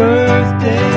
birthday.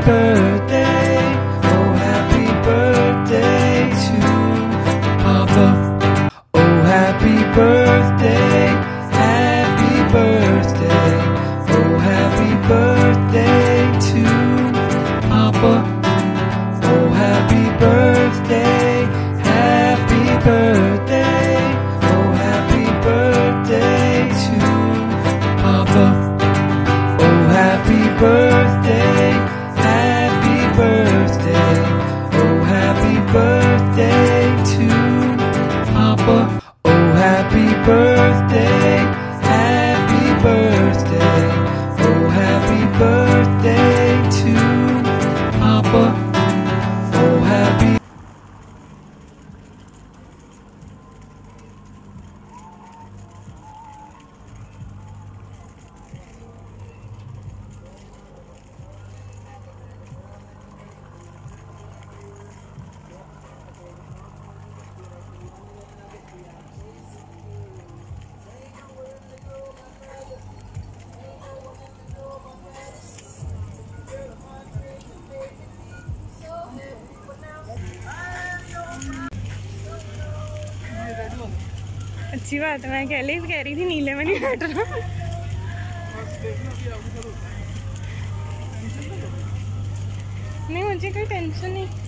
maker. अच्छी बात है, मैं कह ली कह रही थी नीले में नहीं बैठ रहा। नहीं, मुझे कोई टेंशन नहीं।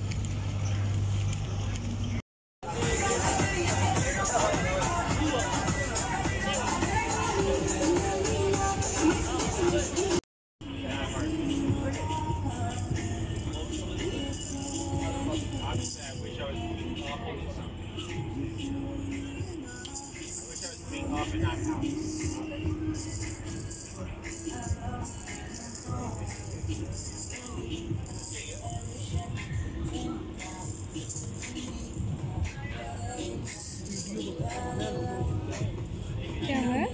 क्या है?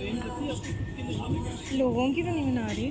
लोगों की तो नहीं बना रही।